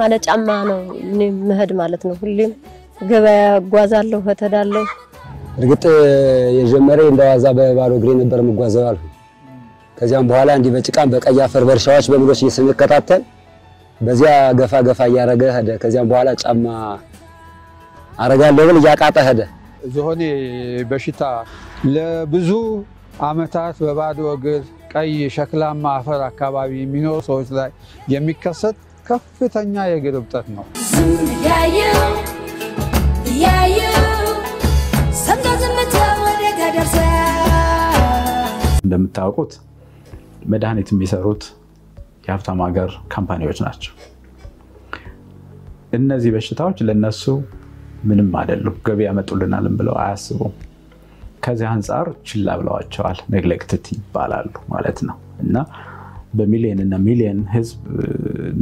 አለ ጫማ ነው እኔ መሄድ ማለት ነው። ሁሌም ገበያ እጓዛለሁ፣ እሄዳለሁ። እርግጥ የጀመረ እንደዋዛ በባዶ እግሬ ነበር የምጓዘው አልኩ። ከዚያም በኋላ እንዲህ በጭቃም በቀይ አፈር በእርሻዎች በምሎች ስንከታተል በዚያ ገፋ ገፋ እያረገ ሄደ። ከዚያም በኋላ ጫማ አረጋለሁ ብል እያቃጠ ሄደ። ዝሆኔ በሽታ ለብዙ ዓመታት በባዶ እግር ቀይ ሸክላማ አፈር አካባቢ የሚኖሩ ሰዎች ላይ የሚከሰት ከፍተኛ የእግር እብጠት ነው። እንደምታውቁት መድኃኒት የሚሰሩት የሀብታም ሀገር company ዎች ናቸው። እነዚህ በሽታዎች ለነሱ ምንም አይደሉም፣ ገቢ ያመጡልናልም ብለው አያስቡም። ከዚህ አንጻር ችላ ብለዋቸዋል። neglected ይባላሉ ማለት ነው እና በሚሊዮን እና ሚሊዮን ህዝብ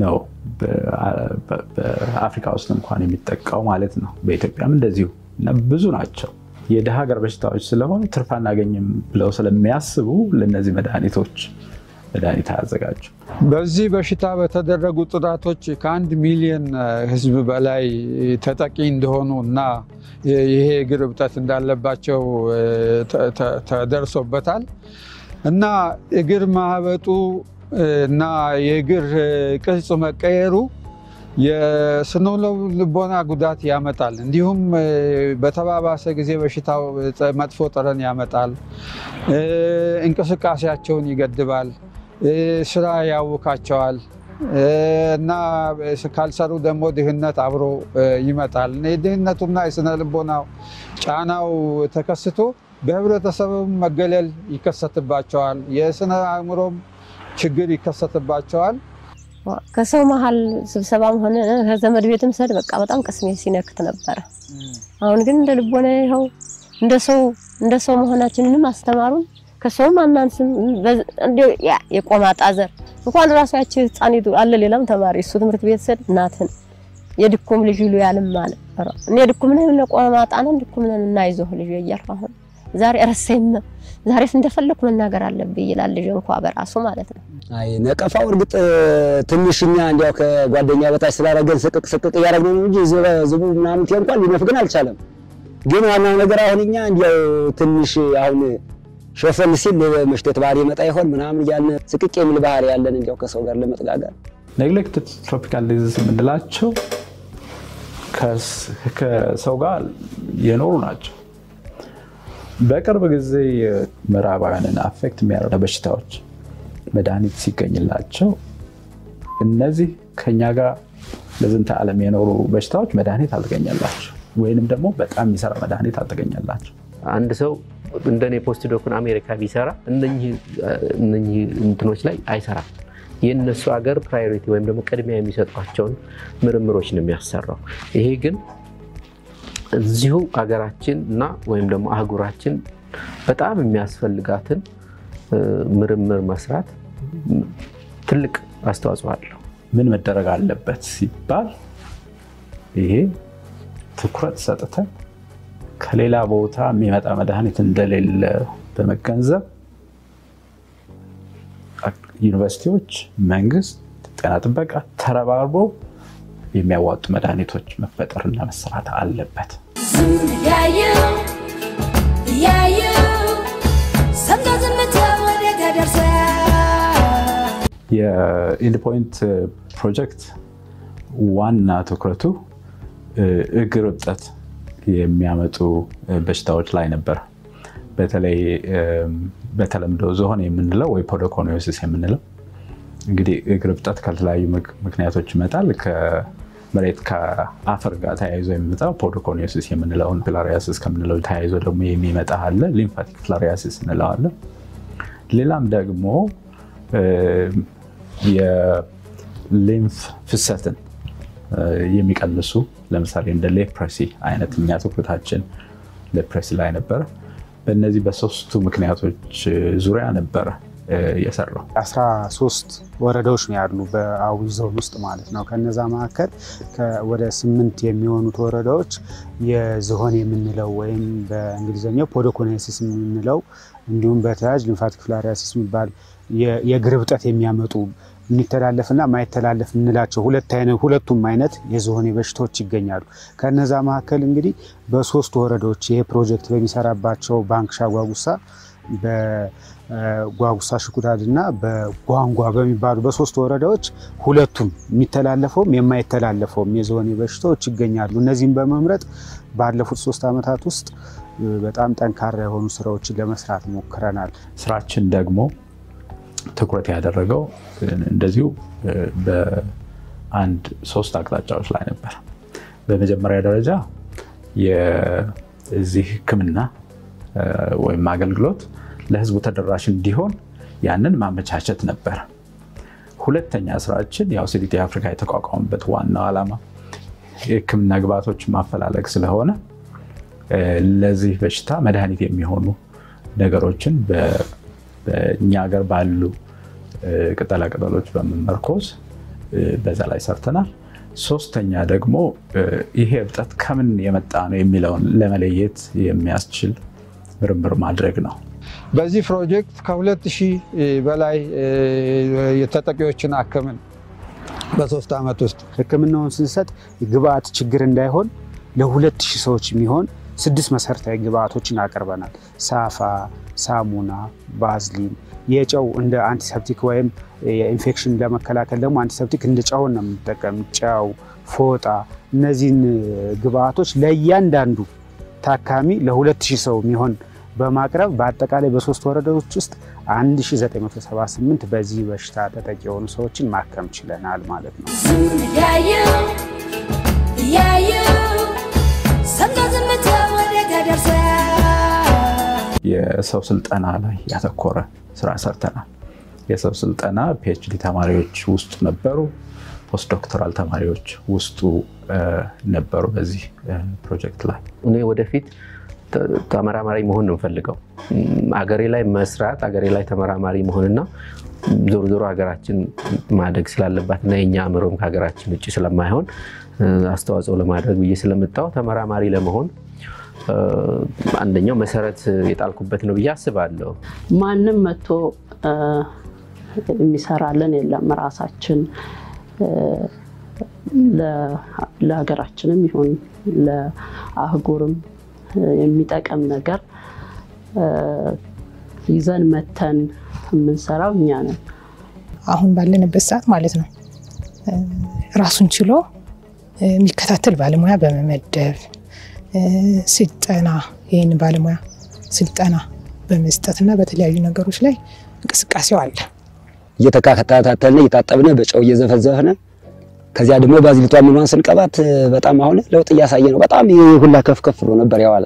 ነው በአፍሪካ ውስጥ እንኳን የሚጠቃው ማለት ነው። በኢትዮጵያም እንደዚሁ እና ብዙ ናቸው። የድሃ ሀገር በሽታዎች ስለሆኑ ትርፍ አናገኝም ብለው ስለሚያስቡ ለእነዚህ መድኃኒቶች መድኃኒት አያዘጋጁ። በዚህ በሽታ በተደረጉ ጥናቶች ከአንድ ሚሊዮን ህዝብ በላይ ተጠቂ እንደሆኑ እና ይሄ እግር እብጠት እንዳለባቸው ተደርሶበታል እና እግር ማበጡ እና የእግር ቅርጽ መቀየሩ የስነ ልቦና ጉዳት ያመጣል። እንዲሁም በተባባሰ ጊዜ በሽታው መጥፎ ጠረን ያመጣል፣ እንቅስቃሴያቸውን ይገድባል፣ ስራ ያውካቸዋል እና ካልሰሩ ደግሞ ድህነት አብሮ ይመጣል። ድህነቱና የስነ ልቦናው ጫናው ተከስቶ በህብረተሰብም መገለል ይከሰትባቸዋል። የስነ አእምሮም ችግር ይከሰትባቸዋል። ከሰው መሀል ስብሰባም ሆነ ከዘመድ ቤትም ሰድ በቃ በጣም ቅስሜ ሲነክት ነበረ። አሁን ግን እንደ ልቦና ይኸው እንደ ሰው እንደ ሰው መሆናችንንም አስተማሩን። ከሰውም አናንስም። የቆማጣ ዘር እንኳን ራሱ ያቺ ህፃኒቱ አለ ሌላም ተማሪ እሱ ትምህርት ቤት ሰድ እናትን የድኩም ልጅ ይሉ ያልም አለ እኔ ድኩም ነን ለቆማጣ ነን ድኩም ነን እና ይዞህ ልጅ እያልኩ አሁን ዛሬ ረሰይም ዛሬስ እንደፈለኩ መናገር አለብኝ ይላል ልጅ እንኳ በራሱ ማለት ነው። አይ ነቀፋው እርግጥ ትንሽኛ እንዲያው ከጓደኛ በታች ስላደረገን ስቅቅ ስቅቅ እያደረግን ነው እንጂ ዝቡ ምናምን እንኳን ሊነፍግን አልቻለም። ግን ዋናው ነገር አሁን እኛ እንዲያው ትንሽ አሁን ሾፈን ሲል መሽተት ባህሪ መጣ ይሆን ምናምን እያልን ስቅቅ የሚል ባህሪ ያለን እንዲያው ከሰው ጋር ለመጠጋጋት neglected tropical disease የምንላቸው ከሰው ጋር የኖሩ ናቸው። በቅርብ ጊዜ ምዕራባውያንን affect የሚያደርጉ በሽታዎች መድኃኒት ሲገኝላቸው እነዚህ ከኛ ጋር ለዝንተ ዓለም የኖሩ በሽታዎች መድኃኒት አልተገኘላቸው ወይንም ደግሞ በጣም የሚሰራ መድኃኒት አልተገኘላቸው። አንድ ሰው እንደኔ post doc ን አሜሪካ ቢሰራ እነኚህ እንትኖች ላይ አይሰራም። የእነሱ ሀገር ፕራዮሪቲ ወይም ደግሞ ቅድሚያ የሚሰጧቸውን ምርምሮች ነው የሚያሰራው። ይሄ ግን እዚሁ ሀገራችን እና ወይም ደግሞ አህጉራችን በጣም የሚያስፈልጋትን ምርምር መስራት ትልቅ አስተዋጽኦ አለው። ምን መደረግ አለበት ሲባል ይሄ ትኩረት ሰጥተን ከሌላ ቦታ የሚመጣ መድኃኒት እንደሌለ በመገንዘብ ዩኒቨርሲቲዎች፣ መንግስት፣ ጤና ጥበቃ ተረባርበው የሚያዋጡ መድኃኒቶች መፈጠርና መሰራት አለበት። ያየው ያየው ሰምቶ ዝምታ ወዴት ደርሰ የ End Point ፕሮጀክት ዋና ትኩረቱ እግር እብጠት የሚያመጡ በሽታዎች ላይ ነበር። በተለይ በተለምዶ ዝሆን የምንለው ወይ podoconiosis የምንለው እንግዲህ እግር እብጠት ከተለያዩ ምክንያቶች ይመጣል። ከመሬት ከአፈር ጋር ተያይዞ የሚመጣው podoconiosis የምንለውን filariasis ከምንለው ተያይዞ ደግሞ የሚመጣ አለ። lymphatic filariasis እንለዋለን። ሌላም ደግሞ የ lymph ፍሰትን የሚቀንሱ ለምሳሌ እንደ leprosy አይነት እኛ ትኩረታችን leprosy ላይ ነበረ። በእነዚህ በሶስቱ ምክንያቶች ዙሪያ ነበረ የሰራው። አስራ ሶስት ወረዳዎች ነው ያሉ በአዊ ዞን ውስጥ ማለት ነው። ከነዛ መካከል ወደ ስምንት የሚሆኑት ወረዳዎች የዝሆን የምንለው ወይም በእንግሊዝኛው podoconiosis የምንለው እንዲሁም በተያያዥ lymphatic filariasis የሚባል የእግር እብጠት የሚያመጡ የሚተላለፍና ማይተላለፍ የምንላቸው ሁለት አይነት ሁለቱም አይነት የዝሆኔ በሽታዎች ይገኛሉ። ከነዛ መካከል እንግዲህ በሶስት ወረዳዎች ይሄ ፕሮጀክት በሚሰራባቸው ባንክ ሻጓጉሳ፣ በጓጉሳ ሽኩዳድ እና በጓንጓ በሚባሉ በሶስት ወረዳዎች ሁለቱም የሚተላለፈውም የማይተላለፈውም የዝሆኔ በሽታዎች ይገኛሉ። እነዚህም በመምረጥ ባለፉት ሶስት ዓመታት ውስጥ በጣም ጠንካራ የሆኑ ስራዎችን ለመስራት ሞክረናል። ስራችን ደግሞ ትኩረት ያደረገው እንደዚሁ በአንድ ሶስት አቅጣጫዎች ላይ ነበር። በመጀመሪያ ደረጃ የዚህ ሕክምና ወይም አገልግሎት ለህዝቡ ተደራሽ እንዲሆን ያንን ማመቻቸት ነበር። ሁለተኛ ስራችን ያው ሲዲቲ አፍሪካ የተቋቋመበት ዋናው ዓላማ የሕክምና ግብዓቶችን ማፈላለግ ስለሆነ ለዚህ በሽታ መድኃኒት የሚሆኑ ነገሮችን በእኛ ሀገር ባሉ ቅጠላቅጠሎች በመመርኮዝ በዛ ላይ ሰርተናል። ሶስተኛ ደግሞ ይሄ እብጠት ከምን የመጣ ነው የሚለውን ለመለየት የሚያስችል ምርምር ማድረግ ነው። በዚህ ፕሮጀክት ከሁለት ሺህ በላይ ተጠቂዎችን አከምን በሶስት ዓመት ውስጥ ህክምናውን ስንሰጥ ግብአት ችግር እንዳይሆን ለሁለት ሺህ ሰዎች የሚሆን ስድስት መሰረታዊ ግብአቶችን አቅርበናል። ሳፋ፣ ሳሙና፣ ቫዝሊን፣ የጨው እንደ antiseptic ወይም የኢንፌክሽን ለመከላከል ደግሞ antiseptic እንደ ጨውን ነው የምንጠቀም። ጨው፣ ፎጣ፣ እነዚህን ግብአቶች ለእያንዳንዱ ታካሚ ለሁለት ሺህ ሰው የሚሆን በማቅረብ በአጠቃላይ በሶስት ወረዳዎች ውስጥ 1978 በዚህ በሽታ ተጠቂ የሆኑ ሰዎችን ማከም ችለናል ማለት ነው።? የሰው ስልጠና ላይ ያተኮረ ስራ ሰርተናል። የሰው ስልጠና PhD ተማሪዎች ውስጡ ነበሩ፣ post doctoral ተማሪዎች ውስጡ ነበሩ። በዚህ ፕሮጀክት ላይ እኔ ወደፊት ተመራማሪ መሆን ነው የምፈልገው። አገሬ ላይ መስራት፣ አገሬ ላይ ተመራማሪ መሆንና ዞሮ ዞሮ ሀገራችን ማደግ ስላለባት እና የኛ አእምሮም ከሀገራችን ውጭ ስለማይሆን አስተዋጽኦ ለማድረግ ብዬ ስለመጣሁ ተመራማሪ ለመሆን አንደኛው መሰረት የጣልኩበት ነው ብዬ አስባለሁ። ማንም መጥቶ የሚሰራልን የለም። ራሳችን ለሀገራችንም ይሁን ለአህጉርም የሚጠቅም ነገር ይዘን መተን የምንሰራው እኛ ነን። አሁን ባለንበት ሰዓት ማለት ነው ራሱን ችሎ የሚከታተል ባለሙያ በመመደብ ስልጠና ይህን ባለሙያ ስልጠና በመስጠት እና በተለያዩ ነገሮች ላይ እንቅስቃሴው አለ። እየተከታተልን እየታጠብን በጨው እየዘፈዘፍን ከዚያ ደግሞ ባዝሊቷ ምኗን ስንቀባት በጣም አሁን ለውጥ እያሳየ ነው። በጣም ሁላ ከፍ ከፍ ብሎ ነበር ያዋለ።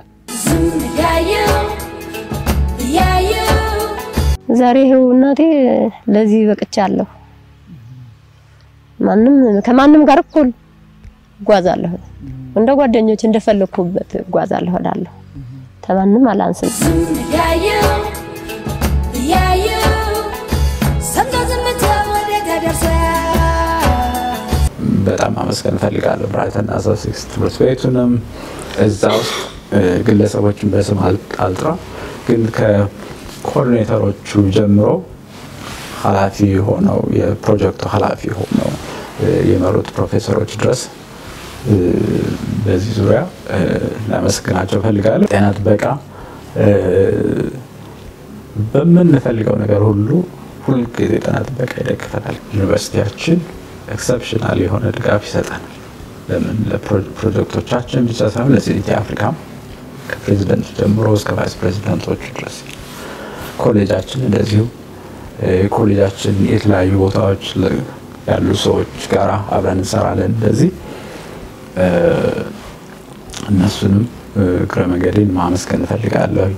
ዛሬ ይኸው እናቴ ለዚህ በቅቻለሁ። ማንም ከማንም ጋር እኩል እጓዛለሁ። እንደ ጓደኞች እንደፈለኩበት እጓዛለሁ እላለሁ። ከማንም አላንስም። በጣም አመስገን እፈልጋለሁ ብራይተን አሶሲክስ ትምህርት ቤቱንም እዛ ውስጥ ግለሰቦችን በስም አልጥራ፣ ግን ከኮኦርዲኔተሮቹ ጀምሮ ኃላፊ ሆነው የፕሮጀክቱ ኃላፊ ሆነው የመሩት ፕሮፌሰሮች ድረስ በዚህ ዙሪያ ላመሰግናቸው እፈልጋለሁ። ጤና ጥበቃ በምንፈልገው ነገር ሁሉ ሁልጊዜ ጤና ጥበቃ ይደግፈናል። ዩኒቨርሲቲያችን exceptional የሆነ ድጋፍ ይሰጠናል። ለምን ለፕሮጀክቶቻችን ብቻ ሳይሆን ለ CDT Africa ም ከፕሬዚደንቱ ጀምሮ እስከ ቫይስ ፕሬዚደንቶቹ ድረስ ኮሌጃችን እንደዚሁ ኮሌጃችን የተለያዩ ቦታዎች ያሉ ሰዎች ጋር አብረን እንሰራለን። እንደዚህ እነሱንም እግረ መንገዴን ማመስገን እፈልጋለሁ።